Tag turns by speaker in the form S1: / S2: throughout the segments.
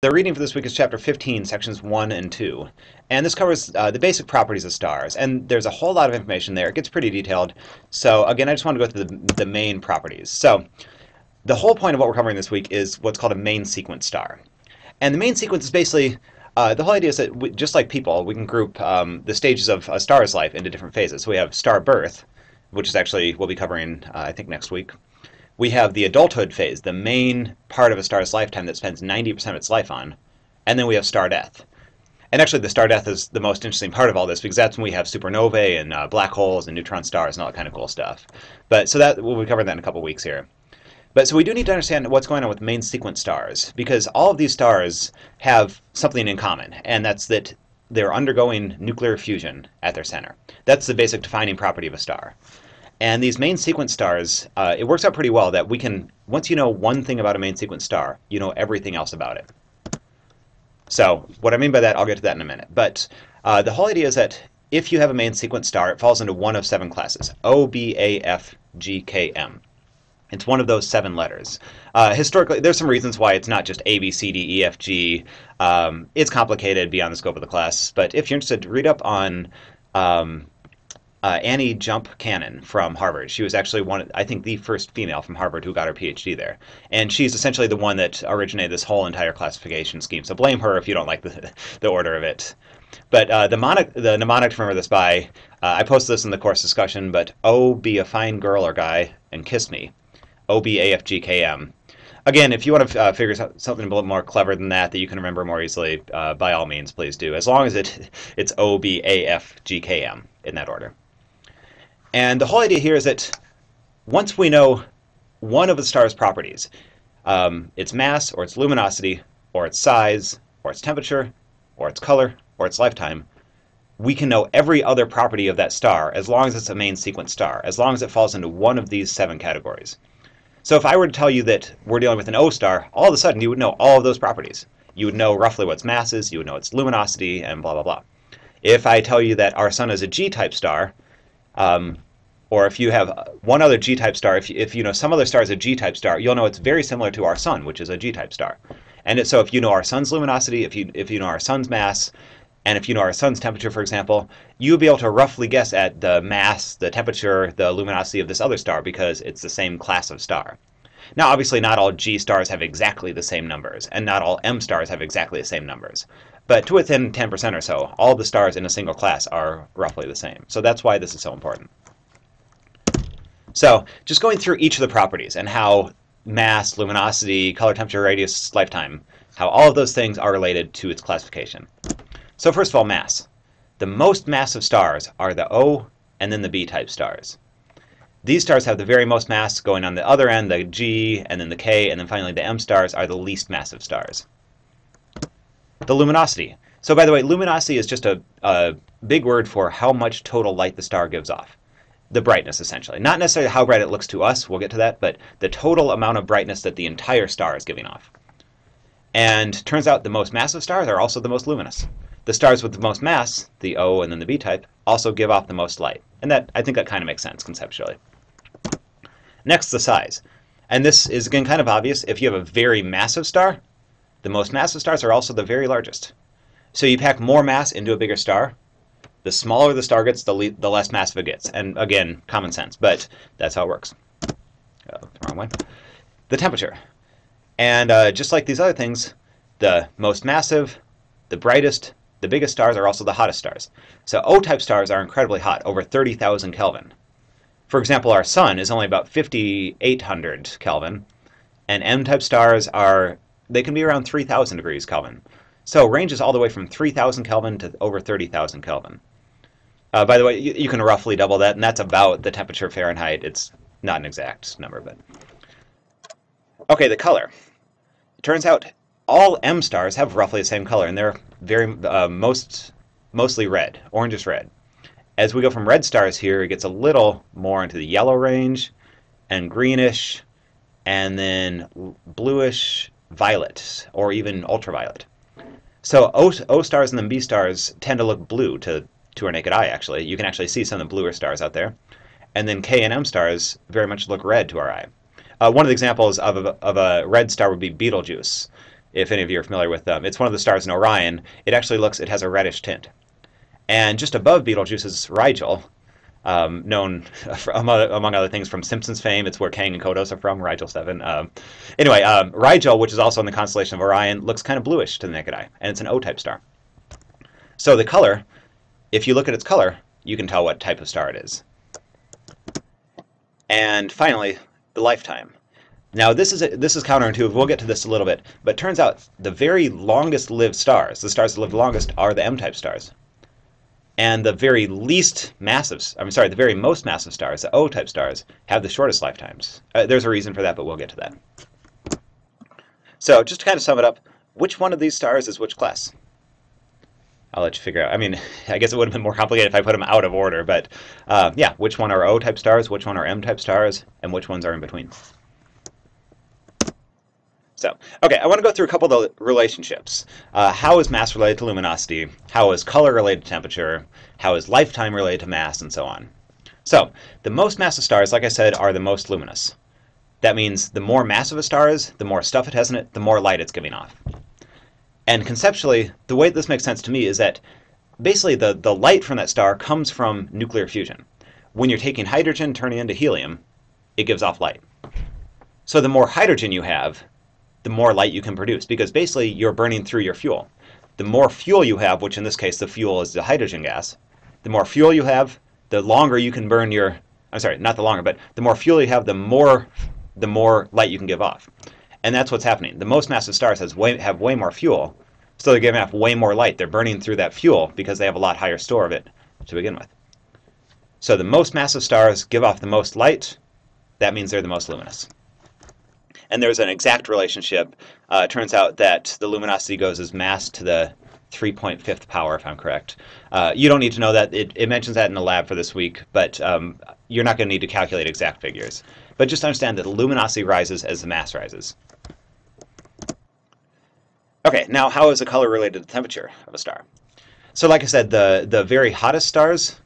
S1: The reading for this week is chapter 15, sections 1 and 2. And this covers uh, the basic properties of stars. And there's a whole lot of information there. It gets pretty detailed. So again, I just want to go through the, the main properties. So the whole point of what we're covering this week is what's called a main sequence star. And the main sequence is basically, uh, the whole idea is that we, just like people, we can group um, the stages of a star's life into different phases. So we have star birth, which is actually, we'll be covering, uh, I think, next week we have the adulthood phase, the main part of a star's lifetime that spends 90% of its life on, and then we have star death. And actually, the star death is the most interesting part of all this because that's when we have supernovae and uh, black holes and neutron stars and all that kind of cool stuff. But so that we'll cover that in a couple weeks here. But so we do need to understand what's going on with main sequence stars because all of these stars have something in common, and that's that they're undergoing nuclear fusion at their center. That's the basic defining property of a star. And these main sequence stars, uh, it works out pretty well that we can, once you know one thing about a main sequence star, you know everything else about it. So what I mean by that, I'll get to that in a minute. But uh, the whole idea is that if you have a main sequence star, it falls into one of seven classes, O, B, A, F, G, K, M. It's one of those seven letters. Uh, historically, there's some reasons why it's not just A, B, C, D, E, F, G. Um, it's complicated beyond the scope of the class, but if you're interested, read up on um, uh, Annie Jump Cannon from Harvard. She was actually one, I think, the first female from Harvard who got her PhD there, and she's essentially the one that originated this whole entire classification scheme. So blame her if you don't like the the order of it. But uh, the, monic, the mnemonic to remember this by, uh, I posted this in the course discussion, but O be a fine girl or guy and kiss me. O B A F G K M. Again, if you want to uh, figure out something a little more clever than that that you can remember more easily, uh, by all means, please do. As long as it it's O B A F G K M in that order. And the whole idea here is that once we know one of a star's properties, um, its mass or its luminosity or its size or its temperature or its color or its lifetime, we can know every other property of that star as long as it's a main sequence star, as long as it falls into one of these seven categories. So if I were to tell you that we're dealing with an O star, all of a sudden you would know all of those properties. You would know roughly what its mass is, you would know its luminosity, and blah, blah, blah. If I tell you that our sun is a G-type star, um, or if you have one other G-type star, if you, if you know some other star is a G-type star, you'll know it's very similar to our sun, which is a G-type star. And it, so if you know our sun's luminosity, if you if you know our sun's mass, and if you know our sun's temperature, for example, you'll be able to roughly guess at the mass, the temperature, the luminosity of this other star because it's the same class of star. Now, obviously, not all G stars have exactly the same numbers, and not all M stars have exactly the same numbers. But to within 10% or so, all the stars in a single class are roughly the same. So that's why this is so important. So just going through each of the properties and how mass, luminosity, color temperature, radius, lifetime, how all of those things are related to its classification. So first of all, mass. The most massive stars are the O and then the B type stars. These stars have the very most mass going on the other end, the G, and then the K, and then finally the M stars are the least massive stars the luminosity. So by the way, luminosity is just a, a big word for how much total light the star gives off. The brightness, essentially. Not necessarily how bright it looks to us, we'll get to that, but the total amount of brightness that the entire star is giving off. And turns out the most massive stars are also the most luminous. The stars with the most mass, the O and then the B type, also give off the most light. And that I think that kind of makes sense conceptually. Next, the size. And this is again kind of obvious. If you have a very massive star, the most massive stars are also the very largest. So you pack more mass into a bigger star, the smaller the star gets, the, le the less massive it gets. And again, common sense, but that's how it works. Oh, wrong one. The temperature. And uh, just like these other things, the most massive, the brightest, the biggest stars are also the hottest stars. So O-type stars are incredibly hot, over 30,000 Kelvin. For example, our sun is only about 5,800 Kelvin, and M-type stars are they can be around 3,000 degrees Kelvin. So ranges all the way from 3,000 Kelvin to over 30,000 Kelvin. Uh, by the way, you, you, can roughly double that, and that's about the temperature Fahrenheit. It's not an exact number, but... Okay, the color. It turns out all M stars have roughly the same color, and they're very uh, most mostly red, orangish red. As we go from red stars here, it gets a little more into the yellow range, and greenish, and then bluish, violet or even ultraviolet. So O, o stars and then B stars tend to look blue to, to our naked eye, actually. You can actually see some of the bluer stars out there. And then K and M stars very much look red to our eye. Uh, one of the examples of a, of a red star would be Betelgeuse. if any of you are familiar with them. It's one of the stars in Orion. It actually looks, it has a reddish tint. And just above Betelgeuse is Rigel, um, known among, among, other things from Simpsons fame. It's where Kang and Kodos are from, Rigel 7. Um, anyway, um, Rigel, which is also in the constellation of Orion, looks kind of bluish to the naked eye, and it's an O-type star. So the color, if you look at its color, you can tell what type of star it is. And finally, the lifetime. Now this is this is counterintuitive. We'll get to this a little bit, but turns out the very longest lived stars, the stars that live longest, are the M-type stars and the very least massive, I'm sorry, the very most massive stars, the O-type stars, have the shortest lifetimes. Uh, there's a reason for that, but we'll get to that. So just to kind of sum it up, which one of these stars is which class? I'll let you figure out. I mean, I guess it would have been more complicated if I put them out of order, but uh, yeah, which one are O-type stars, which one are M-type stars, and which ones are in between. So, okay, I want to go through a couple of the relationships. Uh, how is mass related to luminosity? How is color related to temperature? How is lifetime related to mass, and so on. So, the most massive stars, like I said, are the most luminous. That means the more massive a star is, the more stuff it has in it, the more light it's giving off. And conceptually, the way this makes sense to me is that basically the, the light from that star comes from nuclear fusion. When you're taking hydrogen, turning into helium, it gives off light. So the more hydrogen you have, the more light you can produce because basically you're burning through your fuel. The more fuel you have, which in this case the fuel is the hydrogen gas, the more fuel you have, the longer you can burn your I'm sorry, not the longer, but the more fuel you have, the more the more light you can give off. And that's what's happening. The most massive stars has way, have way more fuel, so they're giving off way more light. They're burning through that fuel because they have a lot higher store of it to begin with. So the most massive stars give off the most light. That means they're the most luminous and there's an exact relationship. Uh, it turns out that the luminosity goes as mass to the 3.5th power, if I'm correct. Uh, you don't need to know that. It, it, mentions that in the lab for this week, but um, you're not going to need to calculate exact figures. But just understand that the luminosity rises as the mass rises. Okay, now how is the color related to the temperature of a star? So like I said, the, the very hottest stars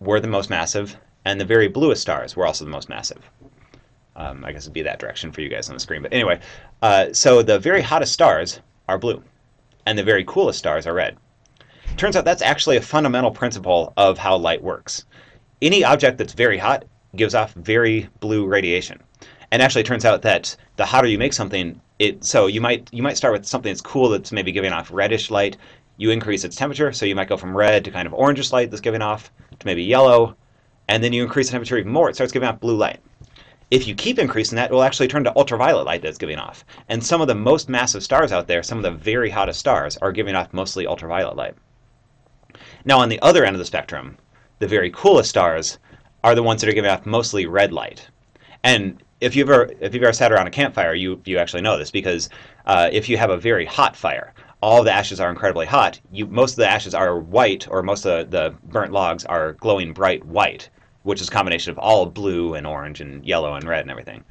S1: were the most massive, and the very bluest stars were also the most massive. Um, I guess it'd be that direction for you guys on the screen. But anyway, uh, so the very hottest stars are blue, and the very coolest stars are red. Turns out that's actually a fundamental principle of how light works. Any object that's very hot gives off very blue radiation. And actually turns out that the hotter you make something, it so you might you might start with something that's cool that's maybe giving off reddish light. You increase its temperature, so you might go from red to kind of orangish light that's giving off to maybe yellow, and then you increase the temperature even more, it starts giving off blue light. If you keep increasing that, it will actually turn to ultraviolet light that's giving off. And some of the most massive stars out there, some of the very hottest stars, are giving off mostly ultraviolet light. Now, on the other end of the spectrum, the very coolest stars are the ones that are giving off mostly red light. And if you've ever if you've ever sat around a campfire, you you actually know this because uh, if you have a very hot fire, all the ashes are incredibly hot. You most of the ashes are white, or most of the, the burnt logs are glowing bright white which is a combination of all blue and orange and yellow and red and everything.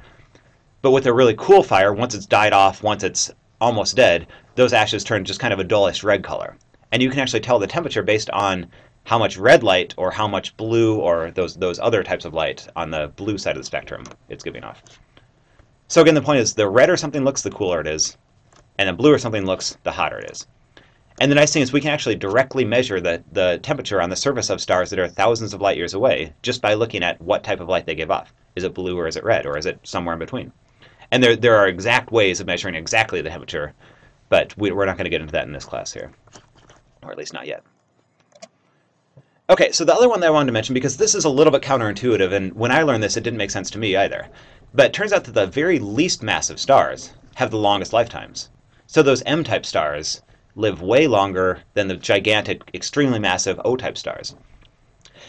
S1: But with a really cool fire, once it's died off, once it's almost dead, those ashes turn just kind of a dullish red color. And you can actually tell the temperature based on how much red light or how much blue or those those other types of light on the blue side of the spectrum it's giving off. So again, the point is the redder something looks, the cooler it is, and the bluer something looks, the hotter it is. And the nice thing is we can actually directly measure the, the temperature on the surface of stars that are thousands of light years away just by looking at what type of light they give off. Is it blue or is it red or is it somewhere in between? And there, there are exact ways of measuring exactly the temperature, but we, we're not going to get into that in this class here, or at least not yet. Okay, so the other one that I wanted to mention, because this is a little bit counterintuitive, and when I learned this, it didn't make sense to me either. But it turns out that the very least massive stars have the longest lifetimes. So those M-type stars live way longer than the gigantic, extremely massive O-type stars.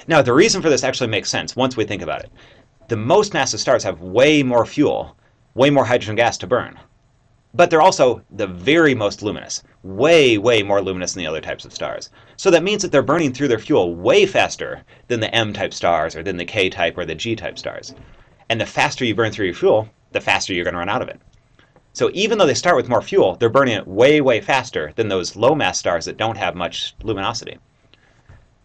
S1: Now, the reason for this actually makes sense once we think about it. The most massive stars have way more fuel, way more hydrogen gas to burn. But they're also the very most luminous, way, way more luminous than the other types of stars. So that means that they're burning through their fuel way faster than the M-type stars or than the K-type or the G-type stars. And the faster you burn through your fuel, the faster you're going to run out of it. So even though they start with more fuel, they're burning it way, way faster than those low mass stars that don't have much luminosity.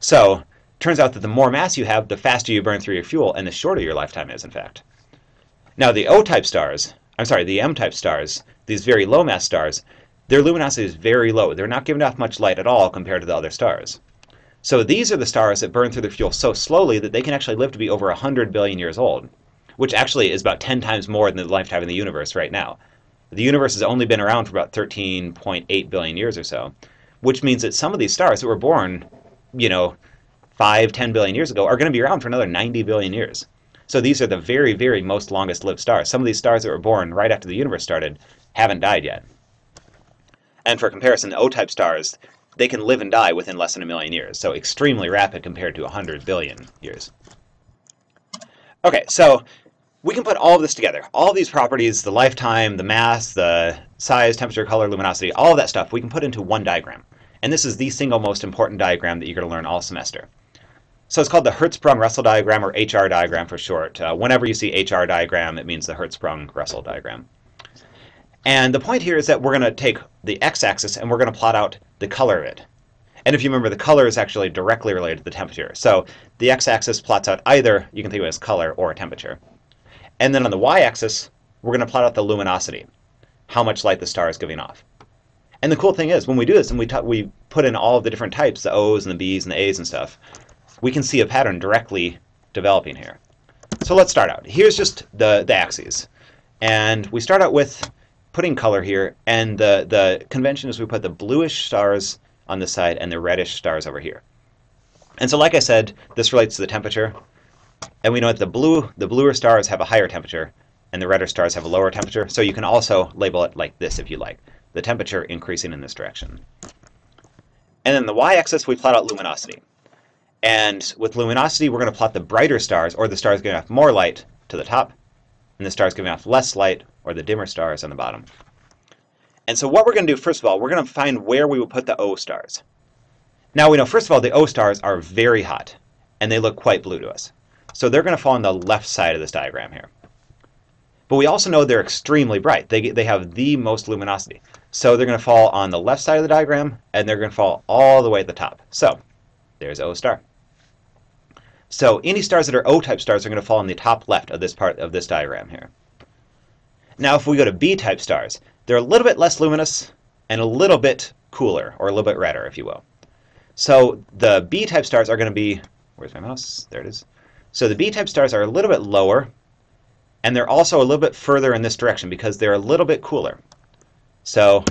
S1: So it turns out that the more mass you have, the faster you burn through your fuel, and the shorter your lifetime is, in fact. Now the O-type stars, I'm sorry, the M-type stars, these very low mass stars, their luminosity is very low. They're not giving off much light at all compared to the other stars. So these are the stars that burn through their fuel so slowly that they can actually live to be over 100 billion years old, which actually is about 10 times more than the lifetime of the universe right now. The universe has only been around for about 13.8 billion years or so, which means that some of these stars that were born, you know, 5, 10 billion years ago are going to be around for another 90 billion years. So these are the very, very most longest lived stars. Some of these stars that were born right after the universe started haven't died yet. And for comparison, O-type stars, they can live and die within less than a million years, so extremely rapid compared to 100 billion years. Okay, so we can put all of this together. All of these properties, the lifetime, the mass, the size, temperature, color, luminosity, all of that stuff, we can put into one diagram. And this is the single most important diagram that you're going to learn all semester. So it's called the Hertzsprung-Russell diagram, or HR diagram for short. Uh, whenever you see HR diagram, it means the Hertzsprung-Russell diagram. And the point here is that we're going to take the x-axis and we're going to plot out the color of it. And if you remember, the color is actually directly related to the temperature. So the x-axis plots out either, you can think of it as color or temperature. And then on the y-axis, we're going to plot out the luminosity, how much light the star is giving off. And the cool thing is, when we do this and we, we put in all of the different types, the O's and the B's and the A's and stuff, we can see a pattern directly developing here. So let's start out. Here's just the, the axes. And we start out with putting color here, and the, the convention is we put the bluish stars on this side and the reddish stars over here. And so like I said, this relates to the temperature. And we know that the blue, the bluer stars have a higher temperature and the redder stars have a lower temperature. So you can also label it like this if you like. The temperature increasing in this direction. And then the y-axis, we plot out luminosity. And with luminosity, we're going to plot the brighter stars, or the stars giving off more light, to the top, and the stars giving off less light, or the dimmer stars, on the bottom. And so what we're going to do, first of all, we're going to find where we will put the O stars. Now we know, first of all, the O stars are very hot, and they look quite blue to us. So they're going to fall on the left side of this diagram here. But we also know they're extremely bright. They, they have the most luminosity. So they're going to fall on the left side of the diagram, and they're going to fall all the way at the top. So there's O star. So any stars that are O-type stars are going to fall on the top left of this part of this diagram here. Now if we go to B-type stars, they're a little bit less luminous and a little bit cooler, or a little bit redder, if you will. So the B-type stars are going to be, where's my mouse? There it is. So the B-type stars are a little bit lower, and they're also a little bit further in this direction because they're a little bit cooler. So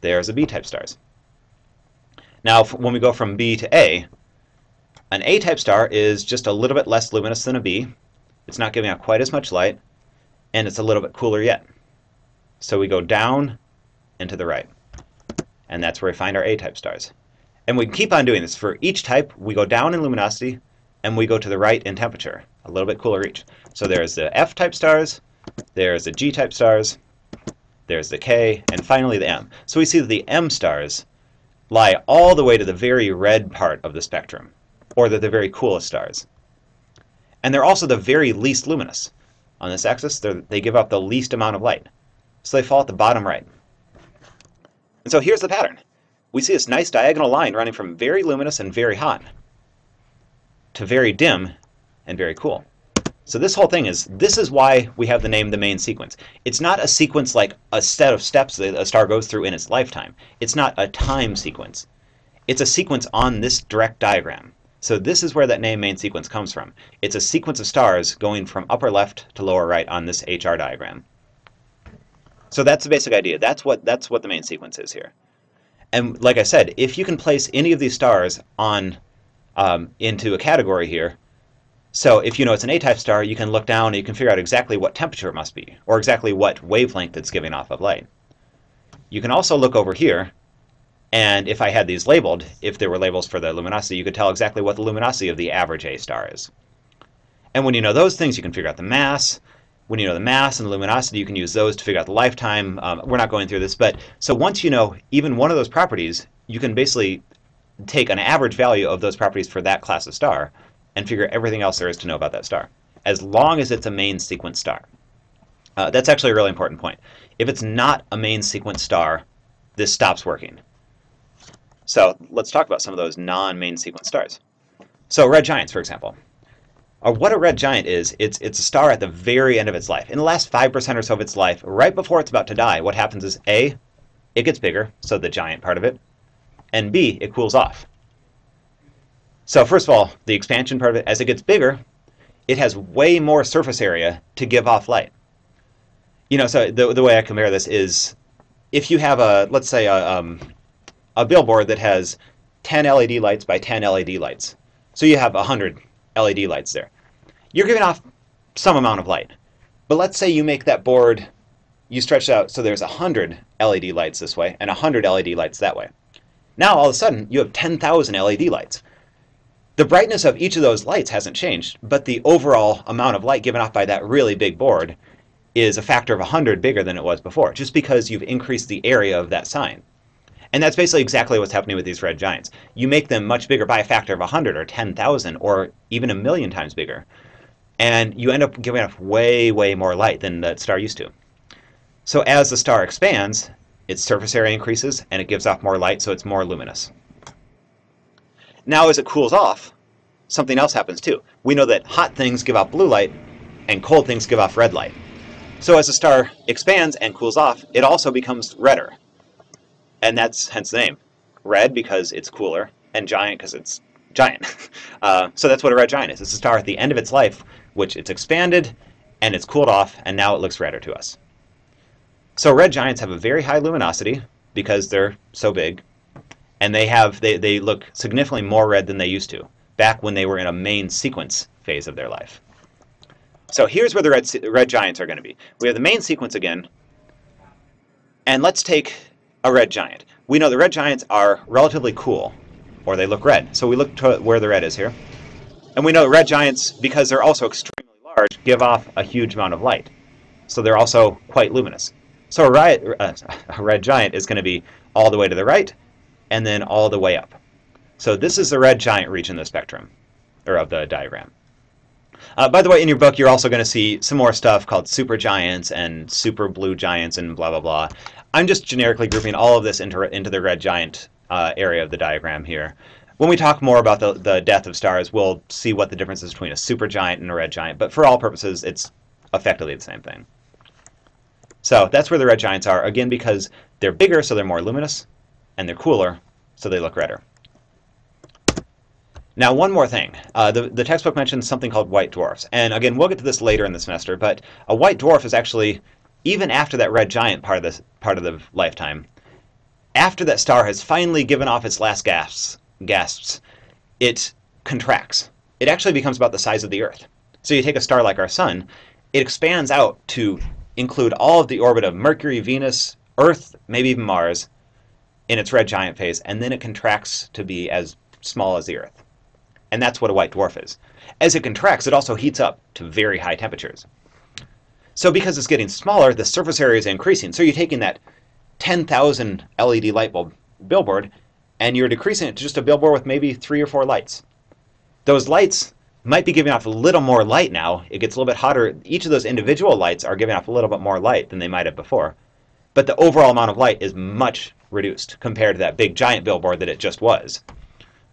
S1: there's the B-type stars. Now, when we go from B to A, an A-type star is just a little bit less luminous than a B. It's not giving out quite as much light, and it's a little bit cooler yet. So we go down and to the right. And that's where we find our A-type stars. And we keep on doing this. For each type, we go down in luminosity, and we go to the right in temperature, a little bit cooler each. So there's the F-type stars, there's the G-type stars, there's the K, and finally the M. So we see that the M stars lie all the way to the very red part of the spectrum, or they're the very coolest stars. And they're also the very least luminous. On this axis, they give up the least amount of light. So they fall at the bottom right. And so here's the pattern. We see this nice diagonal line running from very luminous and very hot to very dim and very cool. So this whole thing is, this is why we have the name the main sequence. It's not a sequence like a set of steps that a star goes through in its lifetime. It's not a time sequence. It's a sequence on this direct diagram. So this is where that name main sequence comes from. It's a sequence of stars going from upper left to lower right on this HR diagram. So that's the basic idea. That's what that's what the main sequence is here. And like I said, if you can place any of these stars on um, into a category here. So if you know it's an A-type star, you can look down and you can figure out exactly what temperature it must be, or exactly what wavelength it's giving off of light. You can also look over here, and if I had these labeled, if there were labels for the luminosity, you could tell exactly what the luminosity of the average A star is. And when you know those things, you can figure out the mass. When you know the mass and the luminosity, you can use those to figure out the lifetime. Um, we're not going through this, but so once you know even one of those properties, you can basically take an average value of those properties for that class of star and figure everything else there is to know about that star, as long as it's a main sequence star. Uh, that's actually a really important point. If it's not a main sequence star, this stops working. So let's talk about some of those non-main sequence stars. So red giants, for example. or what a red giant is, it's, it's a star at the very end of its life. In the last 5% or so of its life, right before it's about to die, what happens is A, it gets bigger, so the giant part of it, and B, it cools off. So first of all, the expansion part of it, as it gets bigger, it has way more surface area to give off light. You know, so the, the way I compare this is if you have a, let's say, a, um, a billboard that has 10 LED lights by 10 LED lights. So you have 100 LED lights there. You're giving off some amount of light. But let's say you make that board, you stretch out so there's 100 LED lights this way and 100 LED lights that way. Now all of a sudden you have 10,000 LED lights. The brightness of each of those lights hasn't changed, but the overall amount of light given off by that really big board is a factor of 100 bigger than it was before, just because you've increased the area of that sign. And that's basically exactly what's happening with these red giants. You make them much bigger by a factor of 100 or 10,000 or even a million times bigger. And you end up giving off way, way more light than the star used to. So as the star expands, its surface area increases and it gives off more light, so it's more luminous. Now as it cools off, something else happens too. We know that hot things give off blue light and cold things give off red light. So as the star expands and cools off, it also becomes redder. And that's hence the name. Red because it's cooler, and giant because it's giant. Uh, so that's what a red giant is. It's a star at the end of its life, which it's expanded and it's cooled off, and now it looks redder to us. So red giants have a very high luminosity because they're so big and they have they, they look significantly more red than they used to back when they were in a main sequence phase of their life. So here's where the red, red giants are going to be. We have the main sequence again, and let's take a red giant. We know the red giants are relatively cool, or they look red. So we look to where the red is here. And we know red giants, because they're also extremely large, give off a huge amount of light. So they're also quite luminous. So a, a red giant is going to be all the way to the right, and then all the way up. So this is the red giant region of the spectrum, or of the diagram. Uh, by the way, in your book, you're also going to see some more stuff called supergiants and super blue giants and blah, blah, blah. I'm just generically grouping all of this into, into the red giant uh, area of the diagram here. When we talk more about the, the death of stars, we'll see what the difference is between a supergiant and a red giant, but for all purposes, it's effectively the same thing. So that's where the red giants are, again, because they're bigger, so they're more luminous, and they're cooler, so they look redder. Now, one more thing. Uh, the, the textbook mentions something called white dwarfs. And again, we'll get to this later in the semester, but a white dwarf is actually, even after that red giant part of, this, part of the lifetime, after that star has finally given off its last gasps, gasps, it contracts. It actually becomes about the size of the Earth. So you take a star like our Sun, it expands out to include all of the orbit of Mercury, Venus, Earth, maybe even Mars, in its red giant phase, and then it contracts to be as small as the Earth. And that's what a white dwarf is. As it contracts, it also heats up to very high temperatures. So because it's getting smaller, the surface area is increasing. So you're taking that 10,000 LED light bulb billboard and you're decreasing it to just a billboard with maybe three or four lights. Those lights might be giving off a little more light now. It gets a little bit hotter. Each of those individual lights are giving off a little bit more light than they might have before. But the overall amount of light is much reduced compared to that big giant billboard that it just was.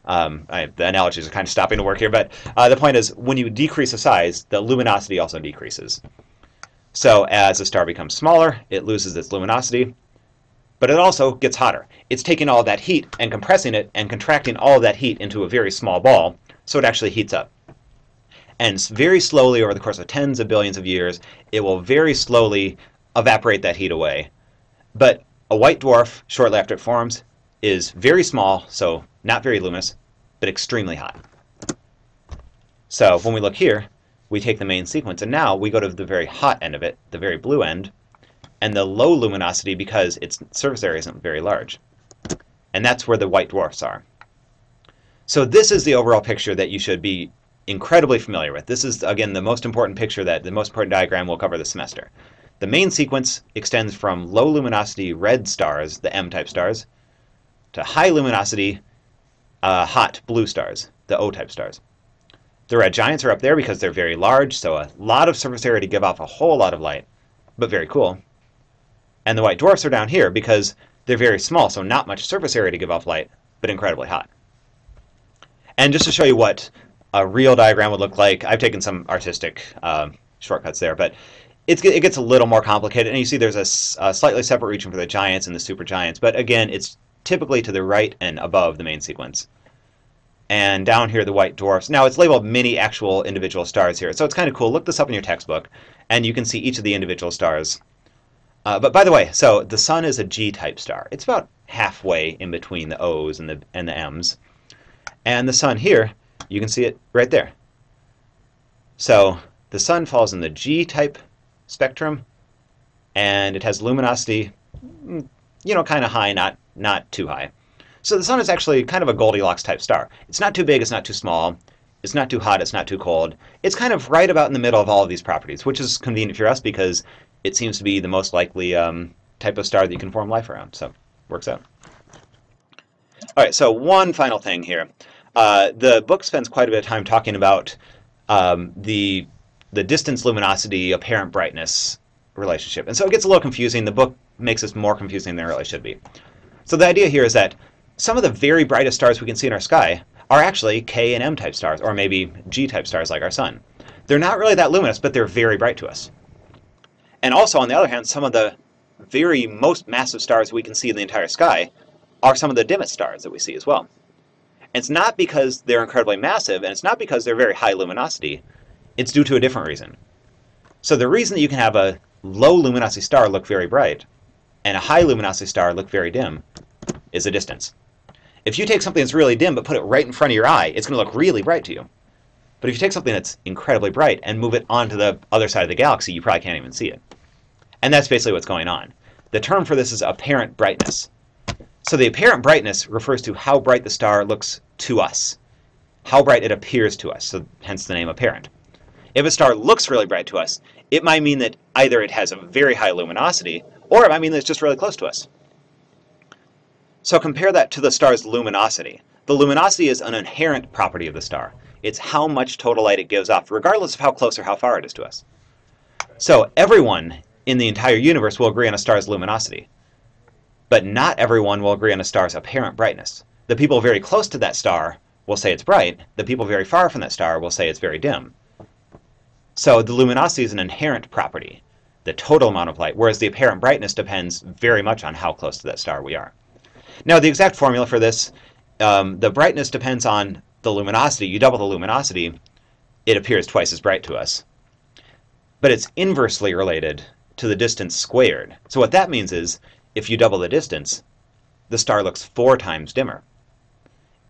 S1: Um, I, the analogies are kind of stopping to work here, but uh, the point is when you decrease the size, the luminosity also decreases. So as the star becomes smaller, it loses its luminosity, but it also gets hotter. It's taking all that heat and compressing it and contracting all that heat into a very small ball, so it actually heats up. And very slowly, over the course of tens of billions of years, it will very slowly evaporate that heat away. But a white dwarf, shortly after it forms, is very small, so not very luminous, but extremely hot. So when we look here, we take the main sequence, and now we go to the very hot end of it, the very blue end, and the low luminosity because its surface area isn't very large. And that's where the white dwarfs are. So this is the overall picture that you should be incredibly familiar with. This is, again, the most important picture that the most important diagram we'll cover this semester. The main sequence extends from low luminosity red stars, the M-type stars, to high luminosity uh, hot blue stars, the O-type stars. The red giants are up there because they're very large, so a lot of surface area to give off a whole lot of light, but very cool. And the white dwarfs are down here because they're very small, so not much surface area to give off light, but incredibly hot. And just to show you what a real diagram would look like. I've taken some artistic uh, shortcuts there, but it's, it gets a little more complicated. And you see there's a, a slightly separate region for the giants and the supergiants, but again, it's typically to the right and above the main sequence. And down here, the white dwarfs. Now, it's labeled many actual individual stars here, so it's kind of cool. Look this up in your textbook, and you can see each of the individual stars. Uh, but by the way, so the sun is a G-type star. It's about halfway in between the O's and the, and the M's. And the sun here, you can see it right there. So the sun falls in the G-type spectrum, and it has luminosity, mm, you know, kind of high, not, not too high. So the sun is actually kind of a Goldilocks type star. It's not too big, it's not too small, it's not too hot, it's not too cold. It's kind of right about in the middle of all of these properties, which is convenient for us because it seems to be the most likely um, type of star that you can form life around. So works out. All right, so one final thing here. Uh, the book spends quite a bit of time talking about um, the the distance luminosity apparent brightness relationship. And so it gets a little confusing. The book makes this more confusing than it really should be. So the idea here is that some of the very brightest stars we can see in our sky are actually K and M type stars, or maybe G type stars like our sun. They're not really that luminous, but they're very bright to us. And also, on the other hand, some of the very most massive stars we can see in the entire sky are some of the dimmest stars that we see as well. And it's not because they're incredibly massive, and it's not because they're very high luminosity. It's due to a different reason. So the reason that you can have a low luminosity star look very bright and a high luminosity star look very dim is a distance. If you take something that's really dim but put it right in front of your eye, it's going to look really bright to you. But if you take something that's incredibly bright and move it onto the other side of the galaxy, you probably can't even see it. And that's basically what's going on. The term for this is apparent brightness. So the apparent brightness refers to how bright the star looks to us, how bright it appears to us, so hence the name apparent. If a star looks really bright to us, it might mean that either it has a very high luminosity, or it might mean that it's just really close to us. So compare that to the star's luminosity. The luminosity is an inherent property of the star. It's how much total light it gives off, regardless of how close or how far it is to us. So everyone in the entire universe will agree on a star's luminosity. But not everyone will agree on a star's apparent brightness. The people very close to that star will say it's bright. The people very far from that star will say it's very dim. So the luminosity is an inherent property, the total amount of light, whereas the apparent brightness depends very much on how close to that star we are. Now, the exact formula for this, um, the brightness depends on the luminosity. You double the luminosity, it appears twice as bright to us. But it's inversely related to the distance squared. So what that means is, if you double the distance, the star looks four times dimmer.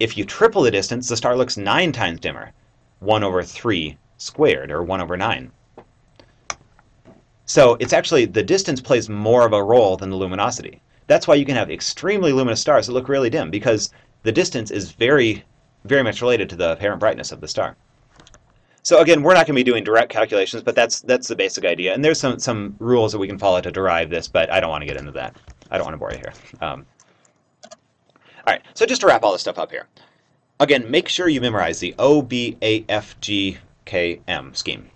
S1: If you triple the distance, the star looks nine times dimmer. 1 over 3 squared, or 1 over 9. So it's actually, the distance plays more of a role than the luminosity. That's why you can have extremely luminous stars that look really dim, because the distance is very, very much related to the apparent brightness of the star. So again, we're not going to be doing direct calculations, but that's that's the basic idea. And there's some, some rules that we can follow to derive this, but I don't want to get into that. I don't want to bore you here. Um, all right, so just to wrap all this stuff up here. Again, make sure you memorize the OBAFGKM scheme.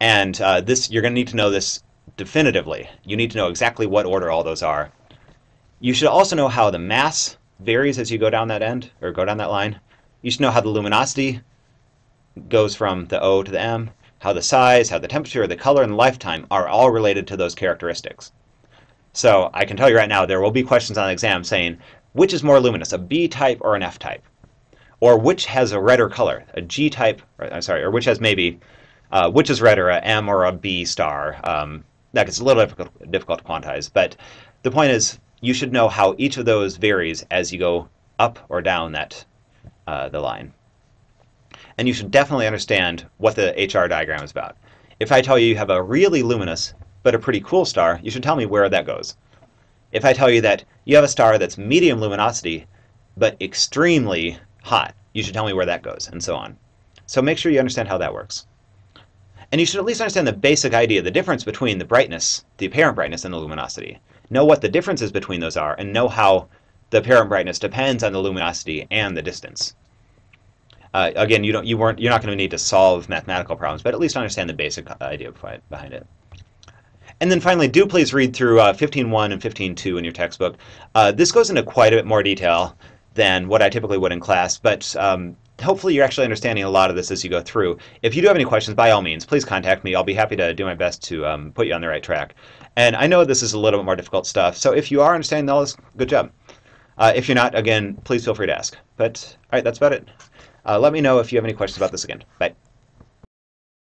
S1: And uh, this, you're going to need to know this definitively. You need to know exactly what order all those are you should also know how the mass varies as you go down that end, or go down that line. You should know how the luminosity goes from the O to the M, how the size, how the temperature, the color, and the lifetime are all related to those characteristics. So I can tell you right now, there will be questions on the exam saying, which is more luminous, a B type or an F type? Or which has a redder color, a G type, or, I'm sorry, or which has maybe, uh, which is redder, a M or a B star? Um, that gets a little difficult, difficult to quantize, but the point is, you should know how each of those varies as you go up or down that uh, the line. And you should definitely understand what the HR diagram is about. If I tell you you have a really luminous but a pretty cool star, you should tell me where that goes. If I tell you that you have a star that's medium luminosity but extremely hot, you should tell me where that goes, and so on. So make sure you understand how that works. And you should at least understand the basic idea, the difference between the brightness, the apparent brightness, and the luminosity know what the differences between those are, and know how the apparent brightness depends on the luminosity and the distance. Uh, again, you don't, you weren't, you're not going to need to solve mathematical problems, but at least understand the basic idea behind it. And then finally, do please read through uh, 15.1 and 15.2 in your textbook. Uh, this goes into quite a bit more detail than what I typically would in class, but um, hopefully you're actually understanding a lot of this as you go through. If you do have any questions, by all means, please contact me. I'll be happy to do my best to um, put you on the right track. And I know this is a little bit more difficult stuff, so if you are understanding all this, good job. Uh, if you're not, again, please feel free to ask. But all right, that's about it. Uh, let me know if you have any questions about this again. Bye.